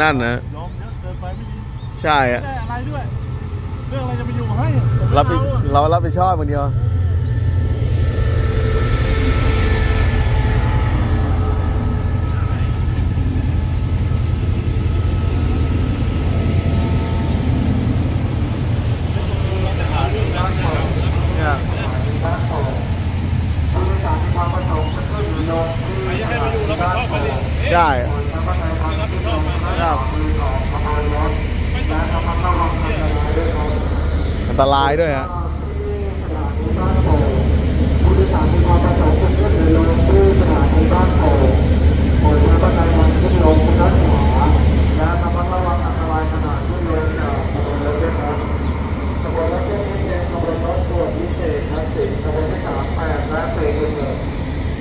นั่นนะยอมเยอะเกินไปไม่ดีใช่ไม่อะได้อะไรด้วย เรื่องอะไรจะไปอยู่ให้รับผิดเราอะเรารับผิดชอบคนเดียวเนี่ยใช่ครับอัน ตรายด้วยฮะผู้โดยสารมีความประสงค์จะขึ้นหรือลงที่สถานีบ้านโป่งโปรดใช้บันไดทางขึ้นลงด้านขวาและระมัดระวังอันตรายขณะขึ้นลงจากขบวนรถด้วยครับขบวนรถที่นี้เป็นขบวนรถตรวจพิเศษทักษิณขบวนที่สามแปดและสี่หนึ่งหนึ่ง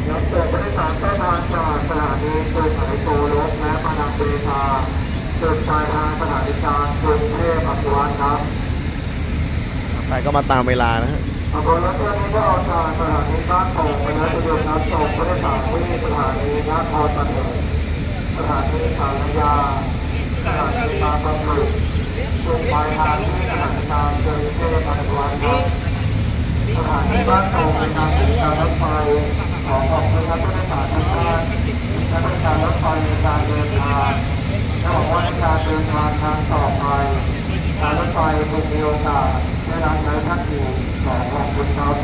ย้ำเตือนผู้โดยสารต้นทางจากสถานีสุไหงโกลกและมานังเบชาจุดปลายทางสถานีกลางกรุงเทพอภิวัตรครับ ไปก็มาตามเวลานะฮะขบวนรถเที่ยวนี้ก็ออกจากสถานีบ้านโป่งไปแล้วจะหยุดรับส่งผู้โดยสารที่สถานีนครปฐมสถานีสารยาสถานีบางประกงจุดปลายทางที่สถานีกลางกรุงเทพมหานครครับสถานีบ้านโป่งเป็นการบริการรถไฟขอขอบคุณท่านผู้โดยสารทุกท่านที่ใช้บริการรถไฟในการเดินทางและหวังว่าการเดินทางครั้งต่อไปการรถไฟคงมีโอกาส ได้รับใช้ท่านอยู่ขอขอบคุณครับ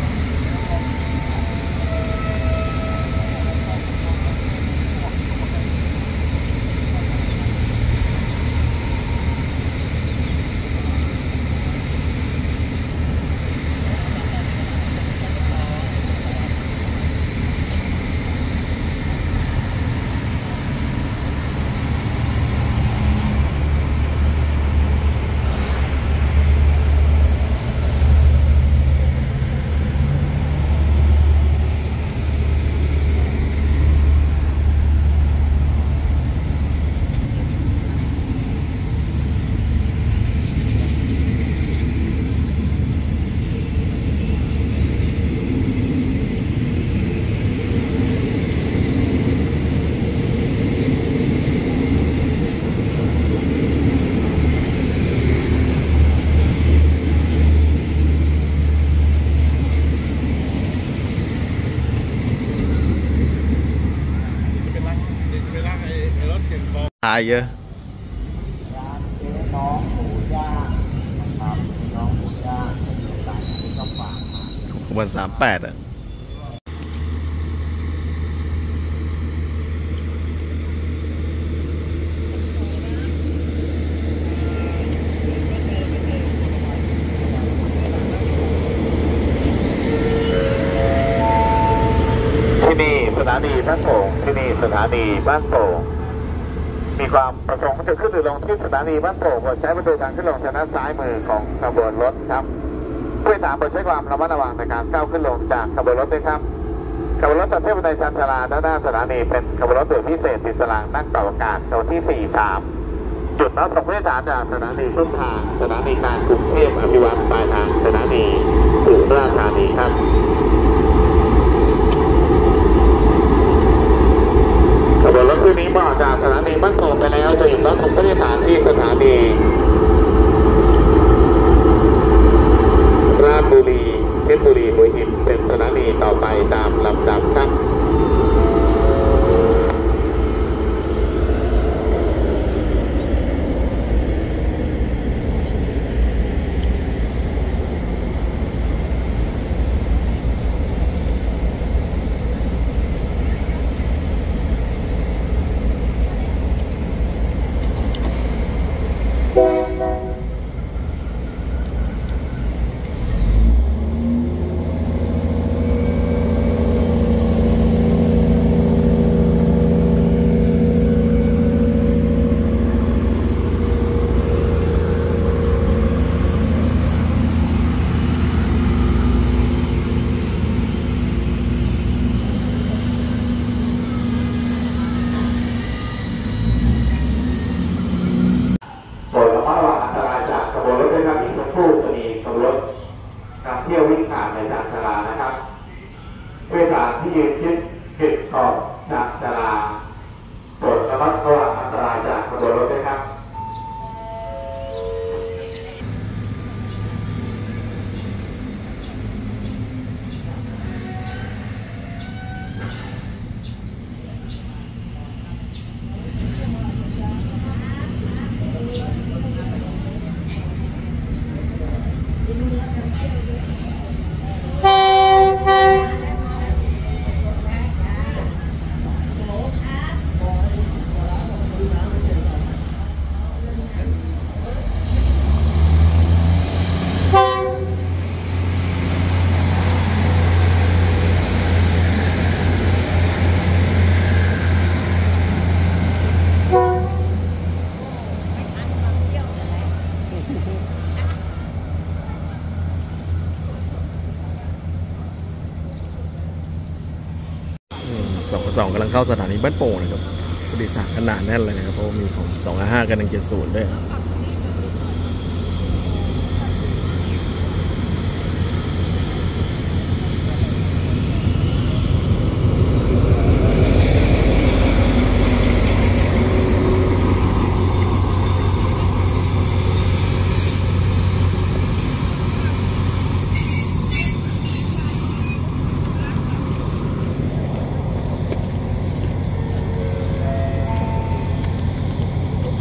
เป็นไรเป็นไรไอ้ไอ้รถเก่งพอ ตายเยอะร้านเจ๊น้องหมูย่างนะครับน้องหมูย่างเป็นร้านที่ก็ฝากมาวันสามแปดอะที่นี่สถานีบ้านโป่งที่นี่สถานีบ้านโป่ง มีความประสงค์จะขึ้นหรือลงที่สถานีบ้านโป่งโปรดใช้ประตูทางขึ้นลงทางด้านซ้ายมือของขบวนรถครับผู้โดยสารโปรดใช้ความระมัดระวังในการก้าวขึ้นลงจากขบวนรถด้วยครับขบวนรถจากเทพบันชันชลาด้านหน้าสถานีเป็นขบวนรถด่วนพิเศษติดสลางนั่งต่ออากาศตัวที่ 43 จุดรับส่งผู้โดยสารจากสถานีต้นทางสถานีกลางกรุงเทพอภิวัตรปลายทางสถานีสุราษฎร์ธานีครับขบวนรถคืนนี้มื่อออกจากสถา นีบ้านโป่งไปแล้วจะหยุดรับส่งผู้โดยสารที่สถานี ราชบุรีเพชรบุรีหัวหินเป็นสถานีต่อไป สองสองกำลังเข้าสถานีบ้านโป่งนะครับผู้โดยสารขนาดแน่นเลยนะครับเพราะว่ามีของสองห้ากันหนึ่งเจ็ดศูนย์ด้วยครับ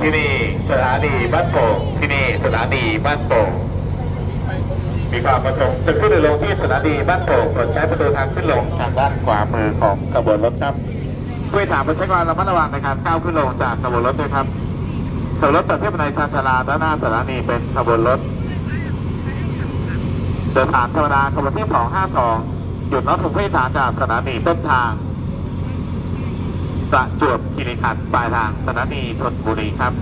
ที่นี่สถา นีบ้านโป่งที่นี่สถานีบ้านโป่งมีความประสงค์จะขึ้นหรือลงที่สถานีบ้านโป่งโปรดใช้ประตูทางขึ้นลงทางด้านขวามือของขบวนรถครับผู้โดยสารโปรดใช้ความระมัดระวังในการก้าวขึ้นลงจากขบวนรถด้วยครับขบวนรถจากเทพในชานชาลาด้านหน้าสถานีเป็นขบวนรถโดยสารธรรมดาขบวนที่ 252 หยุดรถถุงผู้โดยสารจากสถานีต้นทางประจวบคีรีขันธ์ปลายทางสถานีธนบุรีครับ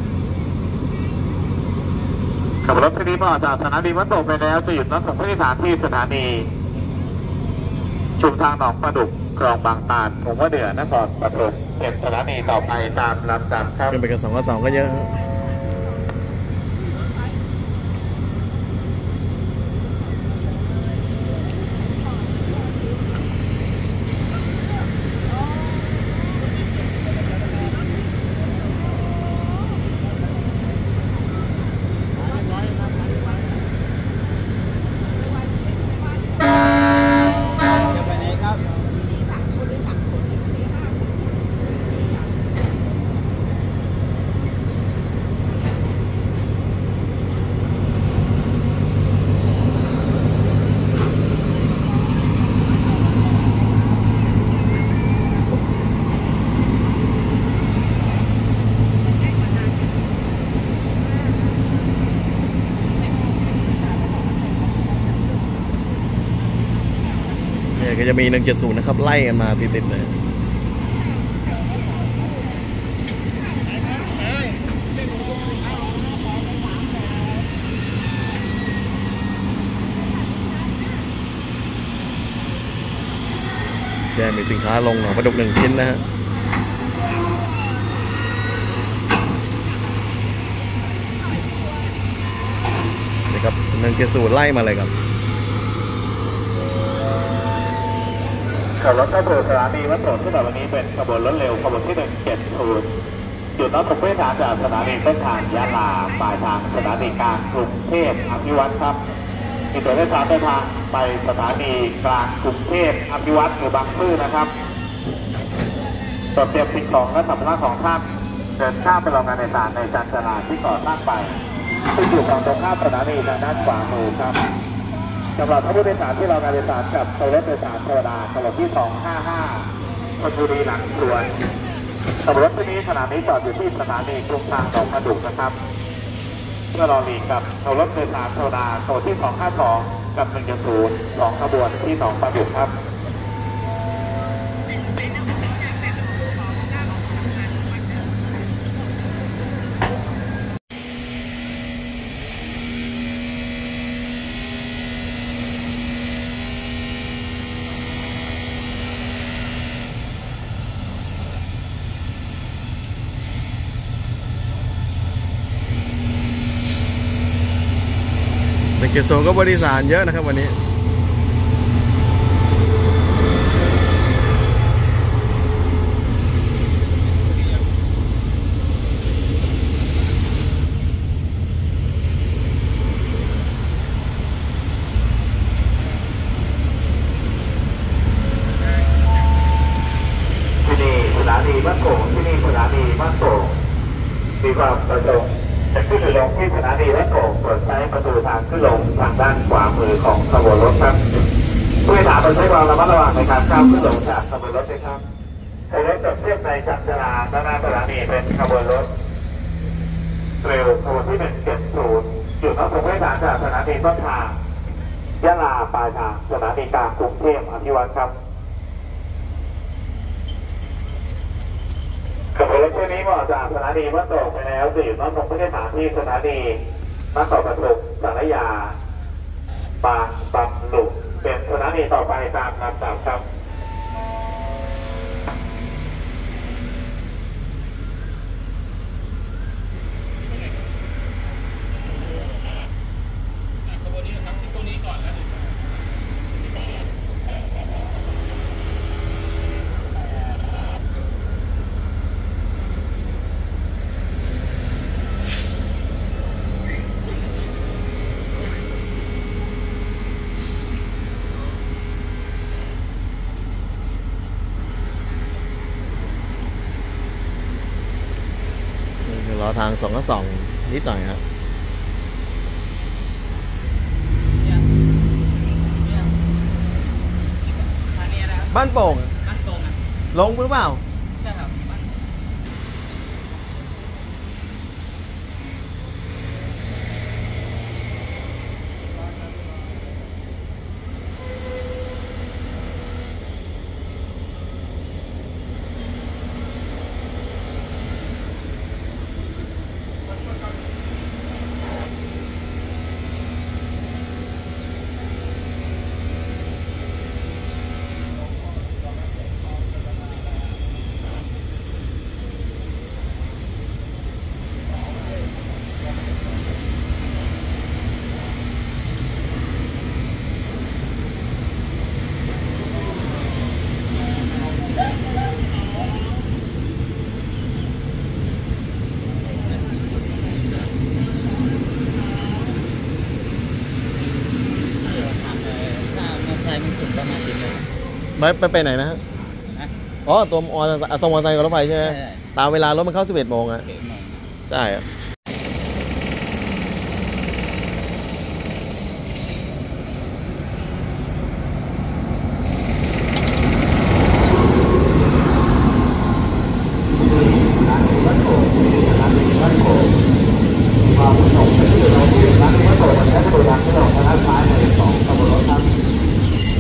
ขับรถที่นี้เมื่อออกจากสถานีวัดโป่งไปแล้วจะหยุดรถส่งผู้โดยสารที่สถานีชุมทางหนองประดุกคลองบางตาลผมว่าเดือนครปฐมเป็นสถานีต่อไปตามลำดับครับขึ้นไปกันสองกับสองก็เยอะ ก็จะมีหนึ่งเจ็ดศูนย์นะครับ ไล่กันมาติดๆเลยแจ้งมีสินค้าลงหนองประดุกหนึ่งชิ้นนะฮะนี่ครับหนึ่งเจ็ดศูนย์ไล่มาเลยครับ ขับรถเข้าสู่สถานีวัดโป่งที่แบบวันนี้เป็นขบวนรถเร็วขบวนที่170หยุดรถส่งผู้โดยสารจากสถานีต้นทางยะลาปลายทางสถานีกลางกรุงเทพอภิวัตรครับมีตัวโดยสารเดินทางไปสถานีกลางกรุงเทพอภิวัตรหรือบางซื่อนะครับตรวจเตรียมสิ่งของและสัมภาระของท่านเดินข้ามไปรองงานในศาลในจันทราที่ก่อสร้างไปซึ่งอยู่ฝั่งตรงข้ามสถานีทางด้านขวามือครับ สำหรับท่านผู้โดยสารที่รอการโดยสารกับตัวรถโดยสารธรรมดาตลอดที่ 255ชลบุรีหลังสวนขบวนรถที่นี้ขณะนี้จอดอยู่ที่สถานีกรุงทางของกระดุกนะครับ เพื่อรอหลีกกับตัวรถโดยสารธรรมดาตัวที่ 252 กับ 1.0สองขบวนที่ 2 ประดุกครับ เจ็ดศูนย์ก็บริสารเยอะนะครับวันนี้ ที่นี่สถานีบ้านโป่งที่นี่สถานีบ้านโป่งมีความประสงค์จะขึ้นหรือลงที่สถานีบ้านโป่งโปรดใช้ประตูทางขึ้นลงทางด้านขวามือของขบวนรถครับผู้โดยสารโปรดใช้ความระมัด ระวังในการก้าวขึ้นลงจากขบวนรถด้วยครับขบวนรถจดเทียบในจักรจราด้านหน้าสถานีเป็นขบวนรถเร็วขบวนที่170จุดรับส่งผู้โดยสารจากสถานีต้นทางยะลาปลายทางสถานีกลางกรุงเทพอภิวัตรครับขบวนรถเที่ยวนี้เมื่อออกจากสถานีวัดโตกไปแล้วจะหยุดรถส่งผู้โดยสารที่สถานีนครปฐมสารยาบางบำรุงเป็นสถานีต่อไปตามลำดับครับ อทางสองก็สองนิดหน่อยครับเนี่ยเนี่ยอันนี้นะครับบ้านโป่ง บ้านตรงอะลงหรือเปล่า ใช่ครับบ้าน ถ้ามอเตอร์ไซค์มันถึงประมาณสิบโมง ไปไปไปไหนนะฮะนะอ๋อตัวมอเตอร์ไซค์อะส่งมอเตอร์ไซค์กับรถไฟใช่ไหมใช่ตามเวลารถมันเข้า 11โมงอะเจ็ดโมงใช่ครับ ความสงบที่เราที่ร้านนี้ก็เปิดและบริการที่เราทางด้านซ้ายในสองตำบลรถครับ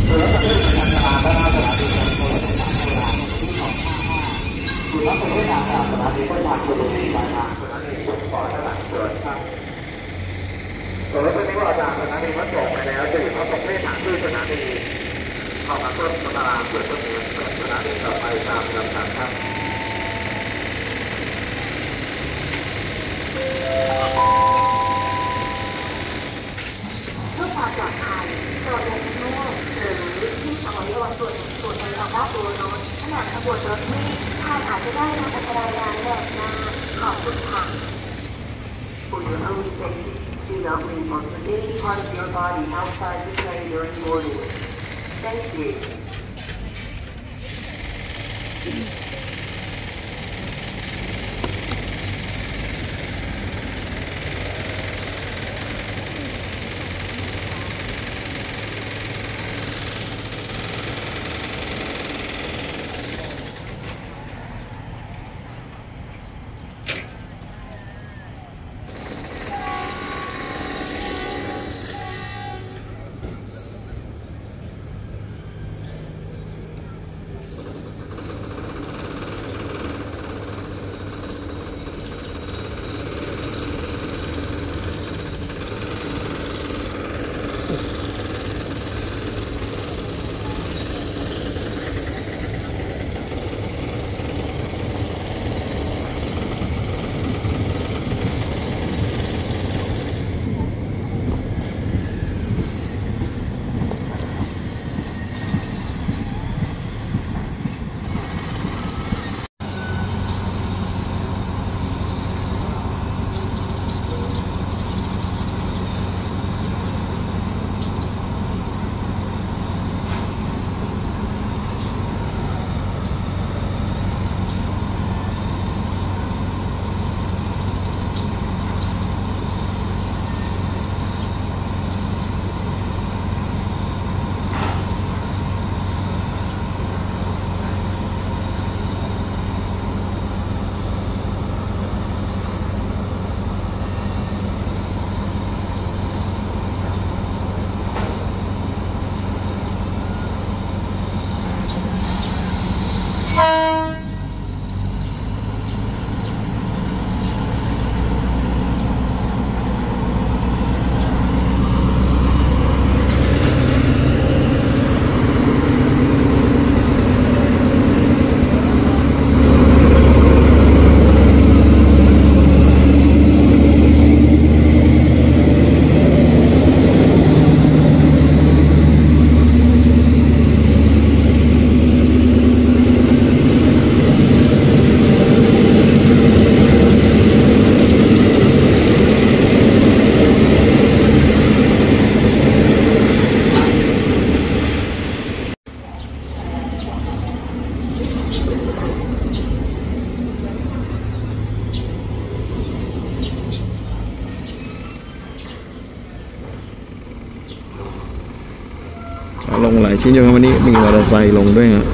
โดยรถประเภททางตลาดด้านหน้าตลาดดีกันโดยรถต่างๆเวลาที่สองห้าห้าคือรถประเภททางตลาดตลาดดีก็ทางสุรุณีปลายทางสถานีสุขก่อนด้านหลังเกิดครับส่วนรถตัวนี้ว่าจากสถานีวัด โป่งไปแล้วจะอยู่รถประเภททางที่สถานีเข้ามาต้นตลาดเกิดต้นเมืองสถานีต่อไปตามลำดับครับเพื่อความปลอดภัยโปรดเดิน จากขบวนรถที่ท่านอาจจะได้รับอันตรายร้ายแรงมาขอบคุณค่ะ For your own safety, do not leave most of any part of your body outside the train during boarding. Thank you. ชิ้นอยู่ครับวันนี้มีมอเตอร์ไซค์ลงด้วยฮะ